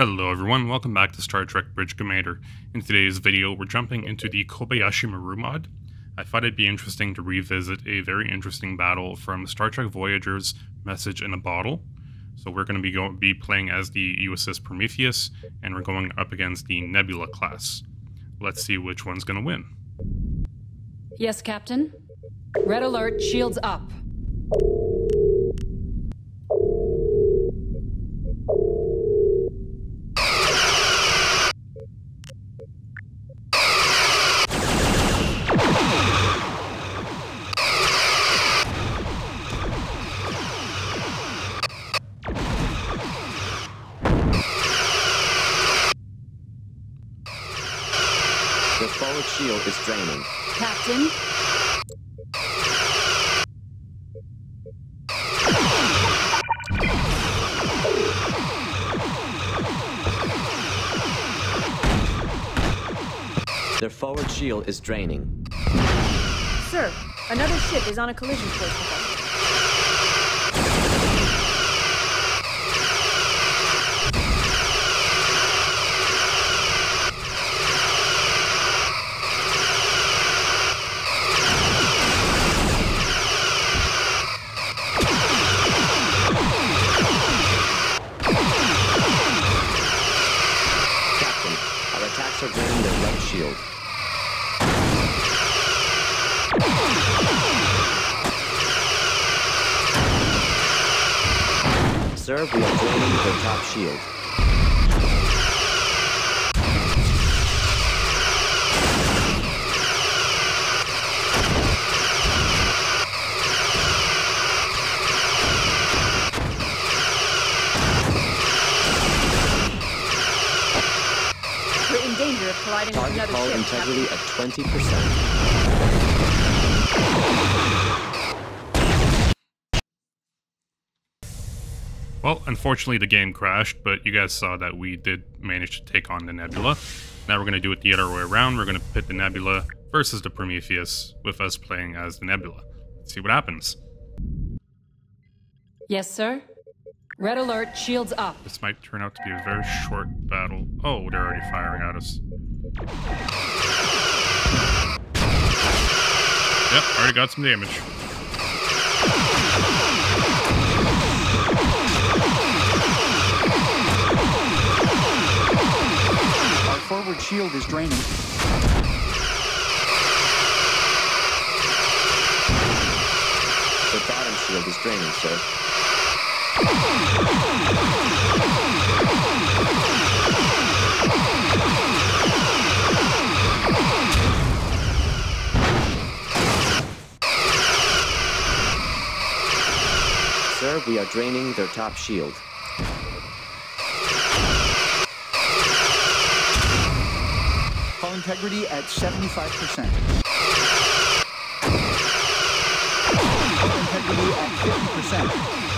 Hello everyone, welcome back to Star Trek Bridge Commander. In today's video, we're jumping into the Kobayashi Maru mod. I thought it'd be interesting to revisit a very interesting battle from Star Trek Voyager's Message in a Bottle. So we're going to be going be playing as the USS Prometheus, and we're going up against the Nebula class. Let's see which one's going to win. Yes, Captain. Red alert, shields up. Forward shield is draining. Captain, Their forward shield is draining. Sir, another ship is on a collision course their right shield. Sir, we are draining their top shield. We're in danger of colliding with another hull ship. integrity at 20%. Well, unfortunately the game crashed, but you guys saw that we did manage to take on the Nebula. Now we're going to do it the other way around. We're going to pit the Nebula versus the Prometheus, with us playing as the Nebula. Let's see what happens. yes, sir. Red alert, shields up. This might turn out to be a very short battle. Oh, they're already firing at us. Yep, already got some damage. Our forward shield is draining. The bottom shield is draining, sir. We are draining their top shield. Hull integrity at 75%. Hull integrity at 50%.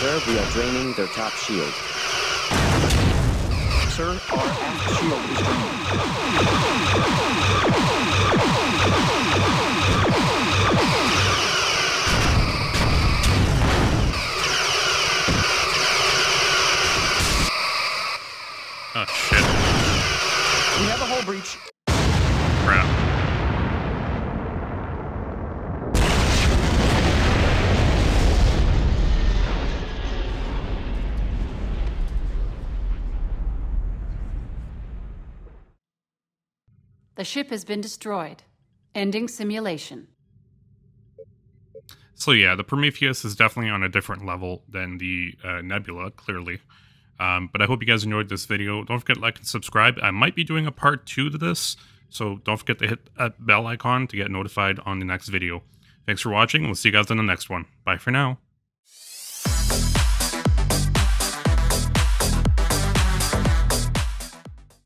Sir, we are draining their top shield. Sir, our aft shield is draining. Oh, shit. We have a hull breach. Crap. The ship has been destroyed. Ending simulation. So yeah, the Prometheus is definitely on a different level than the uh, Nebula, clearly. Um, but I hope you guys enjoyed this video. Don't forget to like and subscribe. I might be doing a part two to this, so don't forget to hit that bell icon to get notified on the next video. Thanks for watching, we'll see you guys in the next one. Bye for now.